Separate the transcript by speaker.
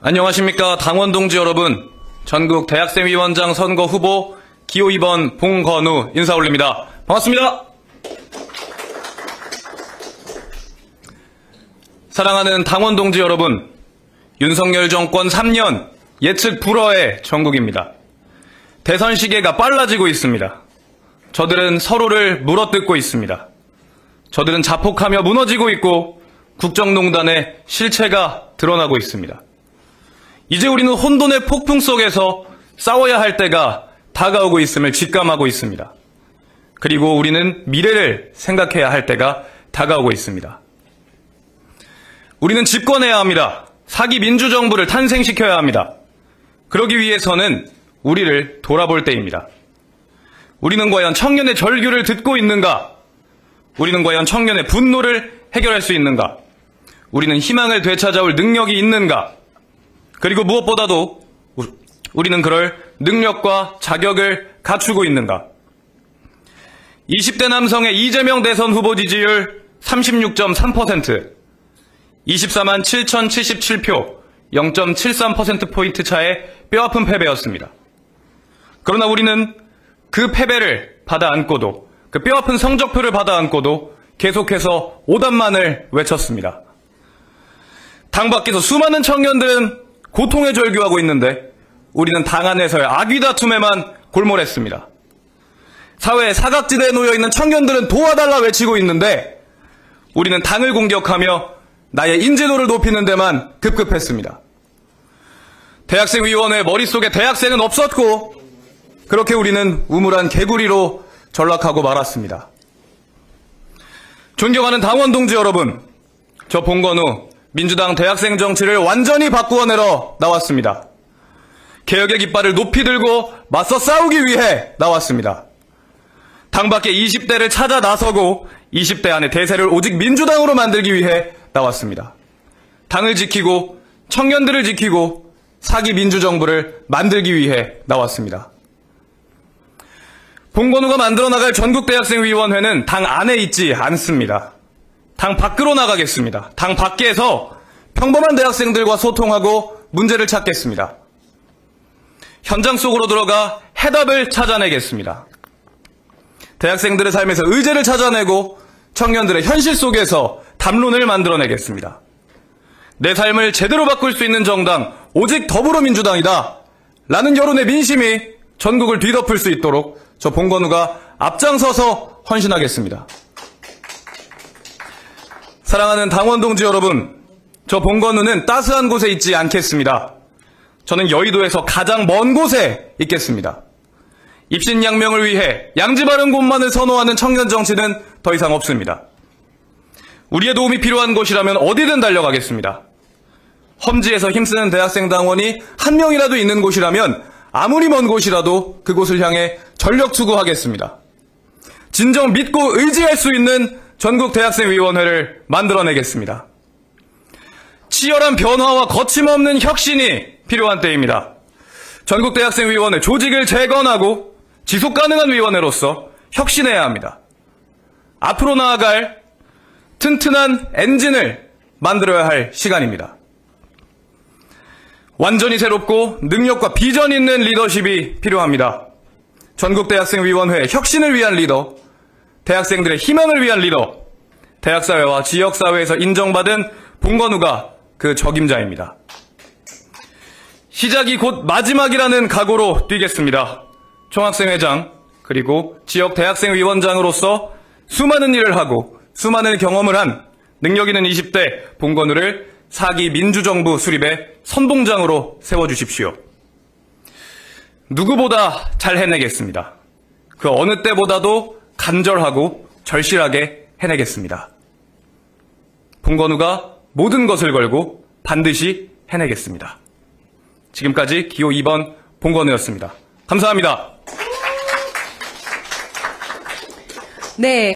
Speaker 1: 안녕하십니까 당원 동지 여러분. 전국 대학생위원장 선거 후보 기호 2번 봉건우 인사 올립니다. 반갑습니다. 사랑하는 당원 동지 여러분. 윤석열 정권 3년 예측 불허의 전국입니다. 대선 시계가 빨라지고 있습니다. 저들은 서로를 물어뜯고 있습니다. 저들은 자폭하며 무너지고 있고 국정농단의 실체가 드러나고 있습니다. 이제 우리는 혼돈의 폭풍 속에서 싸워야 할 때가 다가오고 있음을 직감하고 있습니다. 그리고 우리는 미래를 생각해야 할 때가 다가오고 있습니다. 우리는 집권해야 합니다. 사기 민주정부를 탄생시켜야 합니다. 그러기 위해서는 우리를 돌아볼 때입니다. 우리는 과연 청년의 절규를 듣고 있는가? 우리는 과연 청년의 분노를 해결할 수 있는가? 우리는 희망을 되찾아올 능력이 있는가? 그리고 무엇보다도 우리는 그럴 능력과 자격을 갖추고 있는가? 20대 남성의 이재명 대선 후보 지지율 36.3%, 24만 7,077표, 0.73%포인트 차의 뼈아픈 패배였습니다. 그러나 우리는 그 패배를 받아 안고도, 그 뼈아픈 성적표를 받아 안고도 계속해서 오단만을 외쳤습니다. 당 밖에서 수많은 청년들은 고통에 절규하고 있는데 우리는 당 안에서의 악귀 다툼에만 골몰했습니다. 사회의 사각지대에 놓여있는 청년들은 도와달라 외치고 있는데 우리는 당을 공격하며 나의 인지도를 높이는 데만 급급했습니다. 대학생 위원회 머릿속에 대학생은 없었고 그렇게 우리는 우물한 개구리로 전락하고 말았습니다. 존경하는 당원 동지 여러분, 저 봉건우 민주당 대학생 정치를 완전히 바꾸어내러 나왔습니다. 개혁의 깃발을 높이 들고 맞서 싸우기 위해 나왔습니다. 당 밖에 20대를 찾아 나서고 20대 안에 대세를 오직 민주당으로 만들기 위해 나왔습니다. 당을 지키고 청년들을 지키고 사기 민주정부를 만들기 위해 나왔습니다. 봉건우가 만들어 나갈 전국대학생위원회는 당 안에 있지 않습니다. 당 밖으로 나가겠습니다. 당 밖에서 평범한 대학생들과 소통하고 문제를 찾겠습니다. 현장 속으로 들어가 해답을 찾아내겠습니다. 대학생들의 삶에서 의제를 찾아내고 청년들의 현실 속에서 담론을 만들어내겠습니다. 내 삶을 제대로 바꿀 수 있는 정당, 오직 더불어민주당이다. 라는 여론의 민심이 전국을 뒤덮을 수 있도록 저 봉건우가 앞장서서 헌신하겠습니다. 사랑하는 당원 동지 여러분, 저 봉건우는 따스한 곳에 있지 않겠습니다. 저는 여의도에서 가장 먼 곳에 있겠습니다. 입신양명을 위해 양지 바른 곳만을 선호하는 청년 정치는 더 이상 없습니다. 우리의 도움이 필요한 곳이라면 어디든 달려가겠습니다. 험지에서 힘쓰는 대학생 당원이 한 명이라도 있는 곳이라면 아무리 먼 곳이라도 그곳을 향해 전력 투구하겠습니다. 진정 믿고 의지할 수 있는 전국 대학생 위원회를 만들어내겠습니다. 치열한 변화와 거침없는 혁신이 필요한 때입니다. 전국 대학생 위원회 조직을 재건하고 지속 가능한 위원회로서 혁신해야 합니다. 앞으로 나아갈 튼튼한 엔진을 만들어야 할 시간입니다. 완전히 새롭고 능력과 비전 있는 리더십이 필요합니다. 전국대학생위원회 혁신을 위한 리더, 대학생들의 희망을 위한 리더, 대학사회와 지역사회에서 인정받은 봉건우가 그 적임자입니다. 시작이 곧 마지막이라는 각오로 뛰겠습니다. 총학생회장, 그리고 지역 대학생 위원장으로서 수많은 일을 하고 수많은 경험을 한 능력 있는 20대 봉건우를 사기 민주정부 수립의 선봉장으로 세워주십시오. 누구보다 잘 해내겠습니다. 그 어느 때보다도 간절하고 절실하게 해내겠습니다. 봉건우가 모든 것을 걸고 반드시 해내겠습니다. 지금까지 기호 2번 봉건우였습니다. 감사합니다.
Speaker 2: 네.